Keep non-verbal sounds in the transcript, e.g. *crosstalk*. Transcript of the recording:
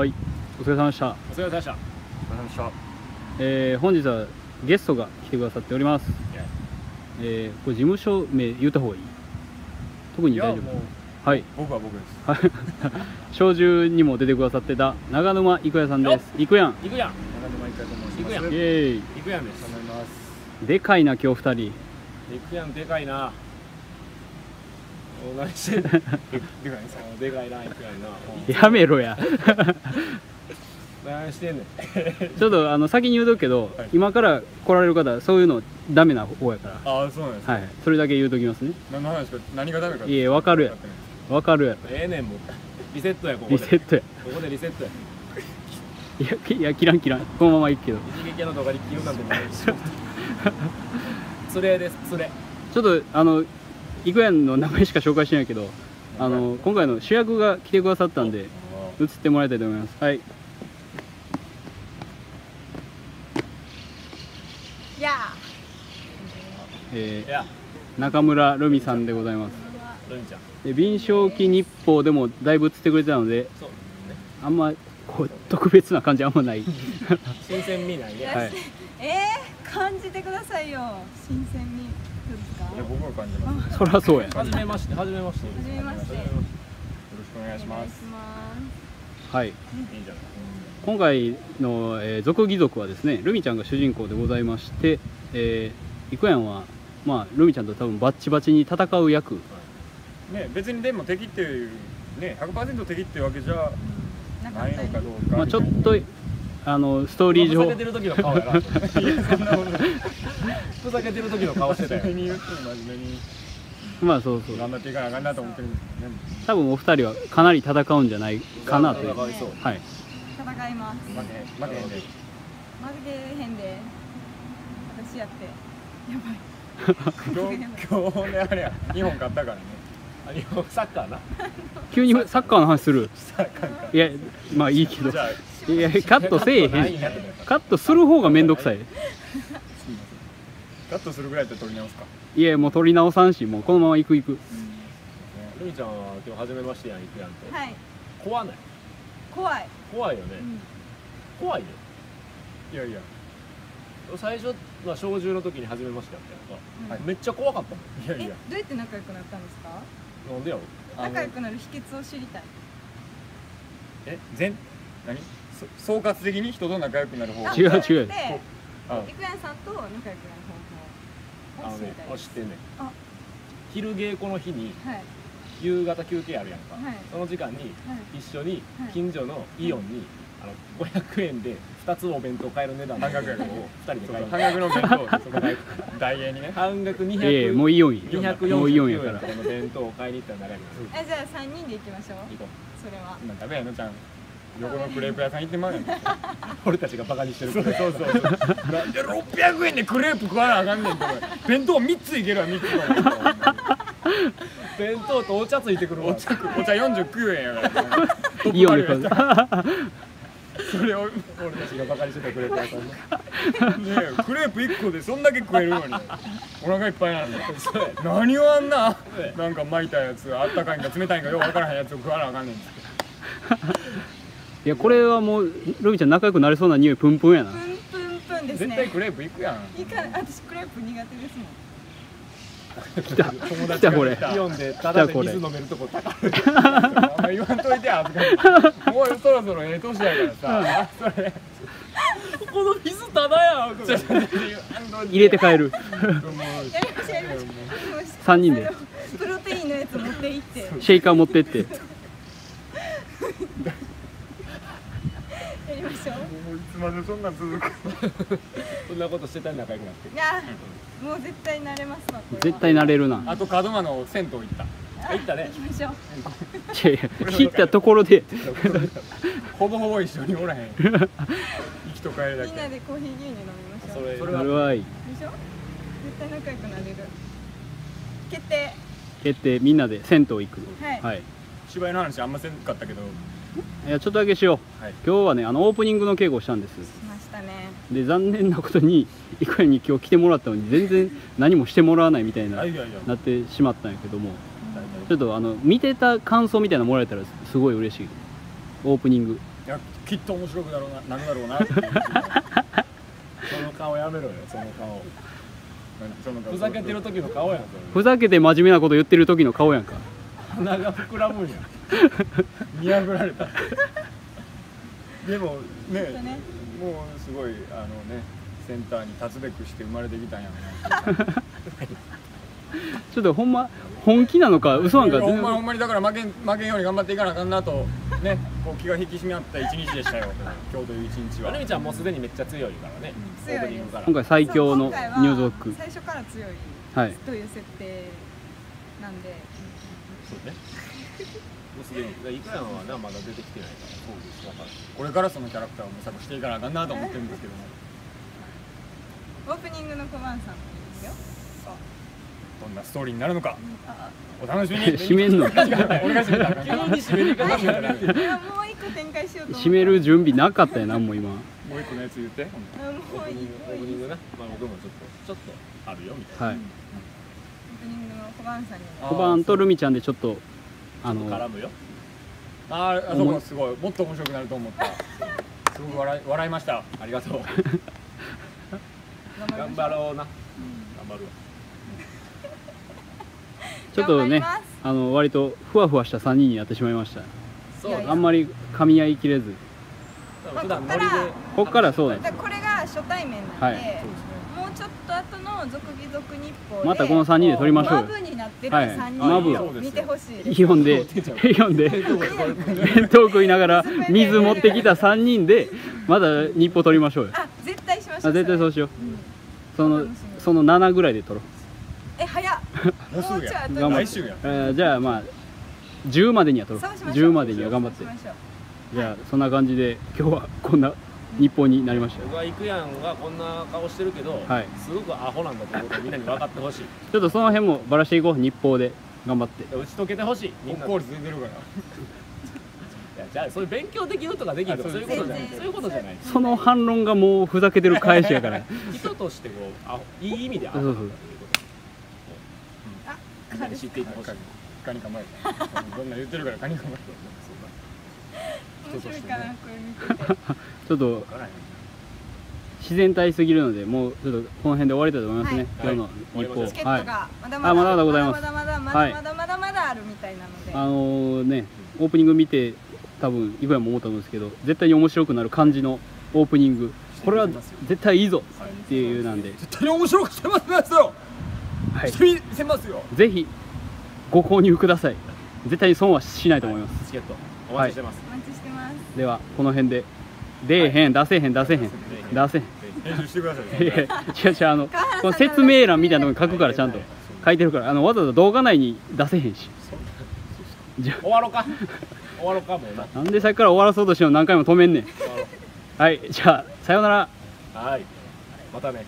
はい。お疲れ様でした、お疲れ様でした。お疲れ様でした。えー本日はゲストが来てくださっております、えーこれ事務所名言った方がいい？特に大丈夫？はい。僕は僕です。はい。*laughs* 小中にも出てくださってた長沼郁也さんです。郁やん。行くやん。長沼一回と申します。行くやんイエーイ。行くやんです。頑張ります。でかいな今日二人。行くやんでかいな。お何してででかいですかでかいな行くやんなやめろや。何してんねん。ちょっとあの先に言うとくけど、はい。今から来られる方そういうのダメな方やから。ああそうなんですか。はい。それだけ言うときますね。何の話か何がダメか。いえわかるやろわかるやろええねんもう。リセットやここで。リセットや。ここでリセットや。いやいや切らん切らん。このまま行くけど。一撃の動画に切るなんてないしつれですつれ。ちょっとあの郁やんの名前しか紹介してないけどあの今回の主役が来てくださったんで映ってもらいたいと思います。はい。いやえー中村ルミさんでございます。ルミちゃ記日報でもだいぶ映ってくれてたのでそう。あんまこう特別な感じあんまない。新鮮味ないね。はい。えー、感じてくださいよ。新鮮味や僕は感じます。よそりゃそうや。はじめましてはじめまして。はじめまして。ろしくお願いします。ますはい。いいじゃない？今回の、えー俗義族はですねルミちゃんが主人公でございまして、えー、イクヤンはまあルミちゃんと多分バッチバチに戦う役。ね別にでも敵っていうね100%敵っていうわけじゃないのかどうか。まあちょっとあのストーリー上ふざけてる時の顔やな。ふざけてる時の顔してたよ真面目に言っても真面目にまあそうそう。頑張っていかなあかんなと思ってるんですけどね。多分お二人はかなり戦うんじゃないかなという。戦いそう。はい。戦います。負け負けへんで。負けへんで。私やって。やばい。今日今日ねあれや日本勝ったからねサッカーな。急にサッカーの話する？いやまあいいけど。いやカットせえへん。カットする方がめんどくさい。すいません。カットするぐらいだったら撮り直すか。いやもう取り直さんしもうこのまま行く行く。ルミちゃんは今日初めましてやん行くやんと。はい。怖ない？怖い、怖いよね。うん。怖いよ。いやいや。最初まあ小中の時に初めましてやったやんかうんはいめっちゃ怖かったもんえいやいやどうやって仲良くなったんですかなんでやろ？仲良くなる秘訣を知りたい。え全何？そ総括的に人と仲良くなる方あ違う違う。であ。いくやんさんと仲良くなる方法を知りあのねたいです知ってんね昼稽古の日にはい。夕方休憩あるやんか、はい。その時間にはい。一緒にはい。近所のイオンに、あの500円で2つお弁当買える値段の半額を2人で買いに半額の弁当そこ大大英にね。半額200いやいやもうイオンやもうイオンや249から円とかの弁当を買いに行ったら。長いからえじゃあ三人で行きましょう。行こそれは。今食べやのちゃん。横のクレープ屋さん行ってまうやんう俺たちがバカにしてる。そうそうそう。そうなんで600円でクレープ食わなあかんねんって弁当3ついけるわ3つと弁当とお茶ついてくるわ。お茶お茶49円やから。イオンで買うそれを。ね俺たちがバカにしてたクレープ屋さんのえクレープ1個でそんだけ食えるのに。お腹いっぱいなんだ。何をあんななんか巻いたやつあったかいんか冷たいんかようわからへんやつを食わなあかんねんいやこれはもうルミちゃん仲良くなれそうな匂いプンプンやなプンプンプンですね絶対クレープ行くやんいか私クレープ苦手ですもん来た来たこれ。がイオンでたこれ。水飲めるとこ高い言わんといてもうそろそろええ年やからさこの水タダや入れ。て帰る三人でプロテインのやつ持って行ってシェイカー持ってってやりましょうもういつまでそんなん続くそんなことしてたら仲良くなっていやもう絶対慣れます絶対なれるな。あと門真の銭湯行った。あ行ったね。行きましょう。いやいや切ったところで。ほぼほぼ一緒におらへん。行きと帰りだけ。みんなでコーヒー牛乳飲みましょそうれ。それはいい。でしょ？絶対仲良くなれる。決定。決定。みんなで銭湯行く。はい。はい。芝居の話あんませんかったけどいやちょっとだけしよう。はい。今日はねあのオープニングの稽古をしたんです。しましたね。で残念なことにいくらに今日来てもらったのに全然何もしてもらわないみたいななってしまったんやけども。ちょっとあの見てた感想みたいなのもらえたらすごい嬉しい。オープニング。やきっと面白くなろうななるだろうな。*laughs* その顔やめろよその顔。ふざけてる時の顔やん。ふざけて真面目なこと言ってる時の顔やんか鼻が膨らむんや。*laughs* 見破られた。でもねとね。もうすごいあのねセンターに立つべくして生まれてきたんやろな *laughs* ちょっとほんま本気なのか嘘なんかほんまほんまにだから負けん負けんように頑張っていかなあかんなとねこう気が引き締まった一日でしたよ。今日という一日は。ルミちゃんもうすでにめっちゃ強いからね。強いです。オープニングから。今回最強のそう今回は入族最初から強いはい。という設定なんでそうね。もうすでにいくらはなまだ出てきてないからそうです。だからこれからそのキャラクターを模索していかなあかんなと思ってるんですけども。オープニングの小判さんもいいですよ。どんなストーリーになるのか。あお楽しみに。締めんの？締める準備なかったよなんも今もう一個のやつ言ってほんとあもういいオープニングオープニングなまあ僕もちょっとちょっとあるよみたいはい小判さんに小判とルミちゃんでちょっとあなの絡むよ。あーあそこすごい。もっと面白くなると思った。*laughs* すごく笑い笑いました。ありがとう。頑頑張りましょう。張ろうな。頑張るわ。*laughs* ちょっとねあの割とふわふわした3人になってしまいました。そういやいや。あんまり噛み合いきれず。普段ノリで。こっからそうだこれが初対面なんで、はい。もうちょっ後の「続義続日報で」またこの3人で撮りましょうマブになってるはい3人を見てほしい、読んで読んで弁当食いながら水持ってきた3人でまだ日報撮りましょうよあ絶対しましょうあ絶対そう、しよううんそのその7ぐらいで撮ろうえ早っもうすぐやもうちょい後に頑張って来週やえじゃあまあ10までには撮ろうそうしましょう10までには頑張ってじゃあそんな感じで今日はこんな日報になりました僕は行くやんがこんな顔してるけど、はい。すごくアホなんだということをみんなに分かってほしい。ちょっとその辺もばらしていこう日報で頑張って。打ち解けてほしいみんな国公立出てるから。いやじゃあそういう勉強できるとかできるとかあそういうことじゃない。そういうことじゃない。その反論がもうふざけてる返しやから。人としてこうあいい意味でアホなんだということ。あみん。なに知っていってほしい。カニ構えたどんな言ってるからカニ構え面白いかなこれ見てて。ちょっと自然体すぎるのでもうちょっとこの辺で終わりたいと思いますね、はい。今日の日報。チケッはい。トがまだあまだまだございます。まだまだまはいだまだまだまだあるみたいなので、あのねオープニング見て多分いくやも思ったと思うんですけど絶対に面白くなる感じのオープニング。これは絶対いいぞ。っていうなんで、絶対に面白くしてますよ。はい、してみせますよ。ぜひご購入ください。絶対に損はしないと思います、チケットお待ちしてます、お待ちしてます。ではこの辺で。出えへん、出せへん出せへん。出せへん。編集してください。いや違う違うあのこの説明欄みたいなのに書くからちゃんと。書いてるからあのわざわざ動画内に出せへんし。じゃ終わろうか。終わろうかもうな。んでさっきから終わらそうとしてるの何回も止めんねん。終わろはいじゃあさようなら。うはい。またね